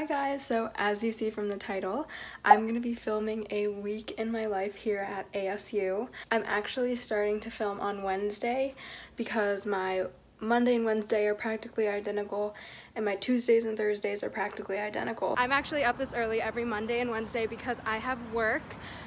Hi guys, so as you see from the title, I'm going to be filming a week in my life here at ASU. I'm actually starting to film on Wednesday because my Monday and Wednesday are practically identical and my Tuesdays and Thursdays are practically identical. I'm actually up this early every Monday and Wednesday because I have work.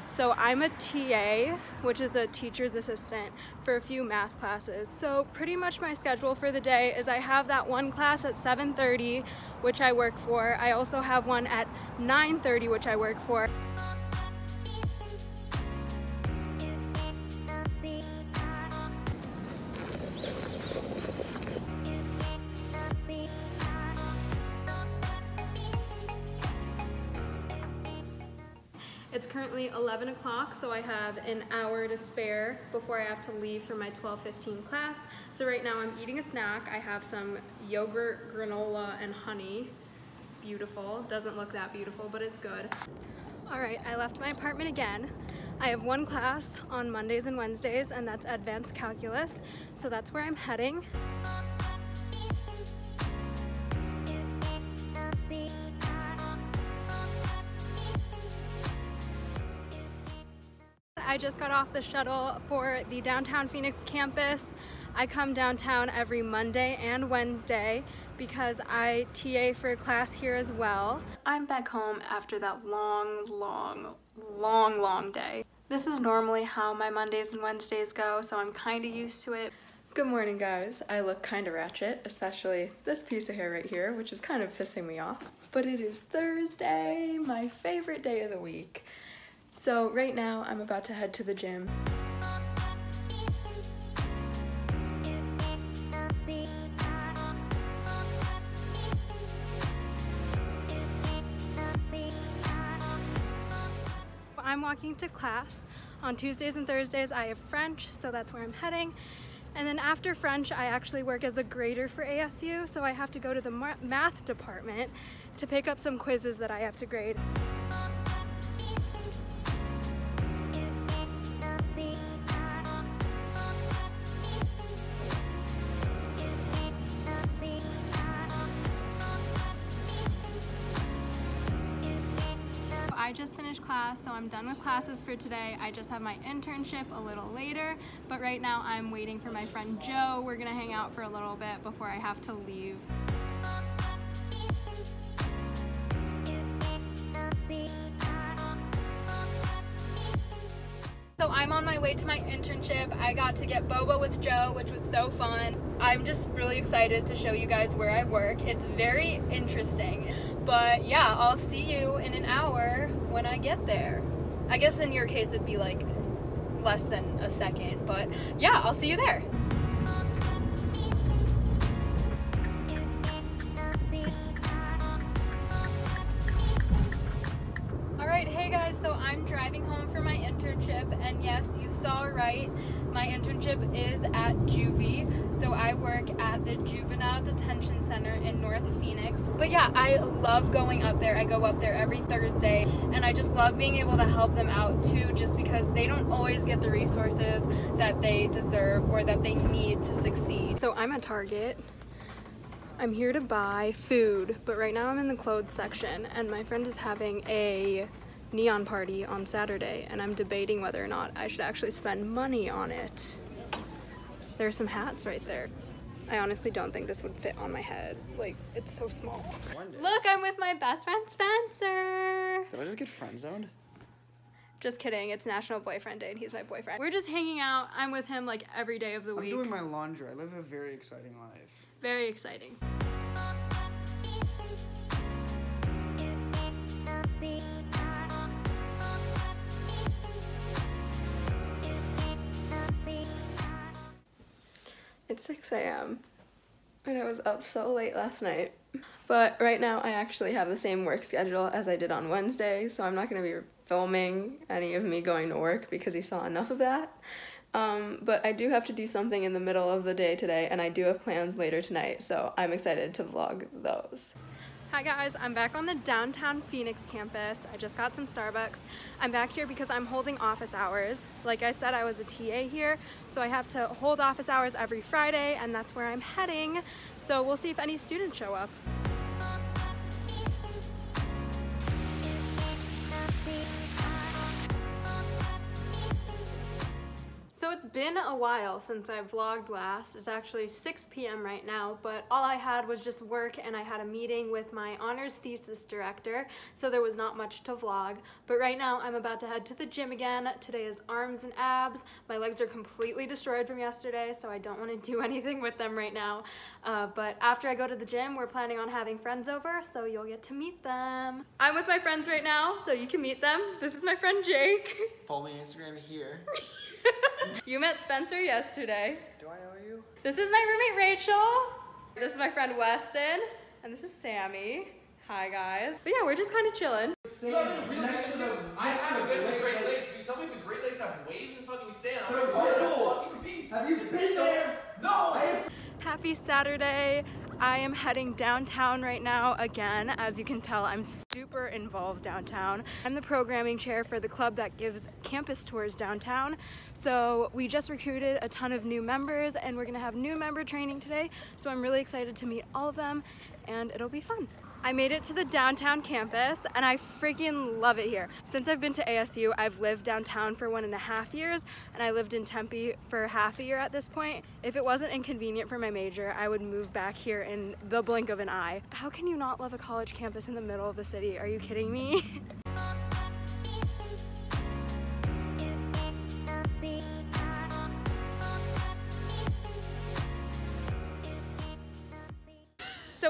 So I'm a TA, which is a teacher's assistant for a few math classes. So pretty much my schedule for the day is I have that one class at 7.30, which I work for. I also have one at 9.30, which I work for. Currently 11 o'clock, so I have an hour to spare before I have to leave for my 12.15 class. So right now I'm eating a snack. I have some yogurt, granola, and honey. Beautiful. Doesn't look that beautiful, but it's good. All right, I left my apartment again. I have one class on Mondays and Wednesdays, and that's advanced calculus. So that's where I'm heading. I just got off the shuttle for the downtown Phoenix campus. I come downtown every Monday and Wednesday because I TA for a class here as well. I'm back home after that long, long, long, long day. This is normally how my Mondays and Wednesdays go, so I'm kind of used to it. Good morning, guys. I look kind of ratchet, especially this piece of hair right here, which is kind of pissing me off. But it is Thursday, my favorite day of the week. So right now I'm about to head to the gym. I'm walking to class. On Tuesdays and Thursdays I have French, so that's where I'm heading. And then after French, I actually work as a grader for ASU, so I have to go to the math department to pick up some quizzes that I have to grade. I just finished class, so I'm done with classes for today. I just have my internship a little later, but right now I'm waiting for my friend Joe. We're gonna hang out for a little bit before I have to leave. So I'm on my way to my internship. I got to get boba with Joe, which was so fun. I'm just really excited to show you guys where I work. It's very interesting. But yeah, I'll see you in an hour when I get there. I guess in your case it'd be like less than a second, but yeah, I'll see you there. All right, hey guys, so I'm driving home internship, and yes, you saw right, my internship is at Juvie. So I work at the Juvenile Detention Center in North Phoenix. But yeah, I love going up there. I go up there every Thursday and I just love being able to help them out too just because they don't always get the resources that they deserve or that they need to succeed. So I'm at Target. I'm here to buy food, but right now I'm in the clothes section and my friend is having a neon party on Saturday and I'm debating whether or not I should actually spend money on it. There's some hats right there. I honestly don't think this would fit on my head. Like, it's so small. Look, I'm with my best friend Spencer. Did I just get friend zoned? Just kidding. It's National Boyfriend Day and he's my boyfriend. We're just hanging out. I'm with him like every day of the I'm week. I'm doing my laundry. I live a very exciting life. Very exciting. It's 6 a.m. and I was up so late last night. But right now I actually have the same work schedule as I did on Wednesday, so I'm not going to be filming any of me going to work because you saw enough of that. Um, but I do have to do something in the middle of the day today, and I do have plans later tonight, so I'm excited to vlog those. Hi guys, I'm back on the downtown Phoenix campus. I just got some Starbucks. I'm back here because I'm holding office hours. Like I said, I was a TA here, so I have to hold office hours every Friday, and that's where I'm heading. So we'll see if any students show up. Been a while since I vlogged last. It's actually 6 p.m. right now, but all I had was just work and I had a meeting with my honors thesis director, so there was not much to vlog. But right now I'm about to head to the gym again. Today is arms and abs. My legs are completely destroyed from yesterday, so I don't want to do anything with them right now. Uh, but after I go to the gym, we're planning on having friends over, so you'll get to meet them. I'm with my friends right now, so you can meet them. This is my friend Jake. Follow me on Instagram here. you met Spencer yesterday. Do I know you? This is my roommate Rachel. This is my friend Weston. And this is Sammy. Hi guys. But yeah, we're just kind of chilling. I have a bit with Great Lakes, but you tell me if the Great Lakes have waves and fucking sand. I'm They're like, purple. fucking beach. Have you It's been so- there? No. Happy Saturday. I am heading downtown right now again. As you can tell, I'm super involved downtown. I'm the programming chair for the club that gives campus tours downtown. So we just recruited a ton of new members and we're gonna have new member training today. So I'm really excited to meet all of them and it'll be fun. I made it to the downtown campus and I freaking love it here. Since I've been to ASU, I've lived downtown for one and a half years and I lived in Tempe for half a year at this point. If it wasn't inconvenient for my major, I would move back here in the blink of an eye. How can you not love a college campus in the middle of the city? Are you kidding me?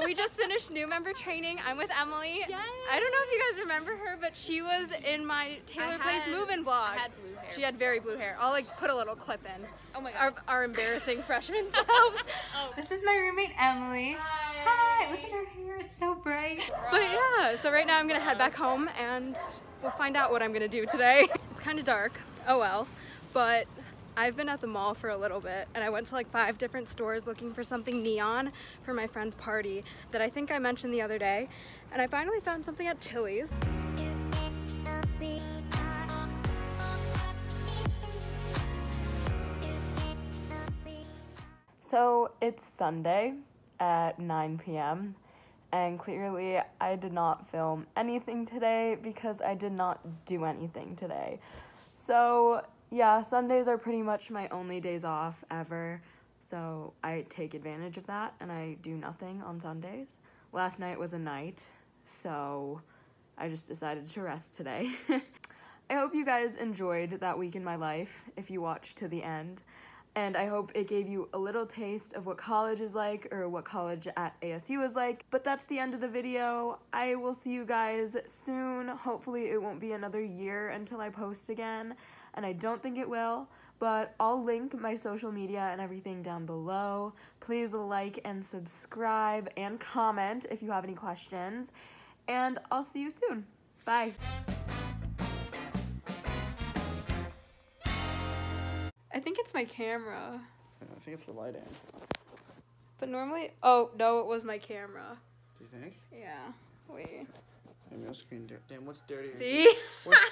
we just finished new member training. I'm with Emily. Yay. I don't know if you guys remember her, but she was in my Taylor Place move-in vlog. Had blue hair She had very blue hair. I'll like put a little clip in. Oh my Our, god. our embarrassing freshman oh. selves. Oh. This is my roommate Emily. Hi. Hi. Look at her hair. It's so bright. But yeah, so right now I'm gonna head back home and we'll find out what I'm gonna do today. It's kind of dark. Oh well. But I've been at the mall for a little bit and I went to like five different stores looking for something neon for my friend's party that I think I mentioned the other day. And I finally found something at Tilly's. So it's Sunday at 9 p.m. and clearly I did not film anything today because I did not do anything today. So yeah, Sundays are pretty much my only days off ever. So I take advantage of that and I do nothing on Sundays. Last night was a night, so I just decided to rest today. I hope you guys enjoyed that week in my life if you watched to the end. And I hope it gave you a little taste of what college is like or what college at ASU is like. But that's the end of the video. I will see you guys soon. Hopefully, it won't be another year until I post again. And I don't think it will. But I'll link my social media and everything down below. Please like and subscribe and comment if you have any questions. And I'll see you soon. Bye. I think it's my camera. I think it's the lighting. But normally, oh no, it was my camera. Do you think? Yeah. Wait. Maybe no screen. Dir- Damn, what's dirty? See? What's